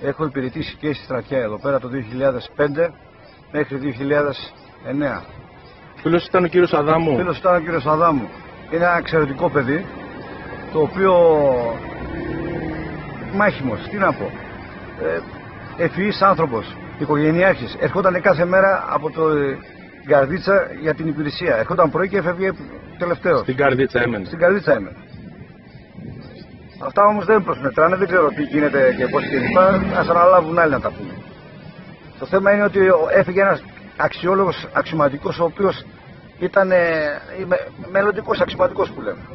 Έχω υπηρετήσει και στη στρατιά εδώ πέρα το 2005 μέχρι 2009. Φίλος ήταν ο κύριος Αδάμου. Φίλος ήταν ο κύριος Αδάμου. Είναι ένα εξαιρετικό παιδί, το οποίο μάχημος, τι να πω, ε, ευφυής άνθρωπος, οικογενειάρχης. Ερχόταν κάθε μέρα από το ε, Καρδίτσα για την υπηρεσία. Ερχόταν πρωί και έφευγε τελευταίος. Στην Καρδίτσα έμενε. Στην Καρδίτσα έμενε. Αυτά όμως δεν προσμετράνε, δεν ξέρω τι γίνεται και πώς και λοιπά. Ας αναλάβουν άλλοι να τα πούμε. Το θέμα είναι ότι έφυγε ένας αξιόλογος αξιωματικός ο οποίος ήταν ε, μελλοντικός αξιωματικός που λέμε.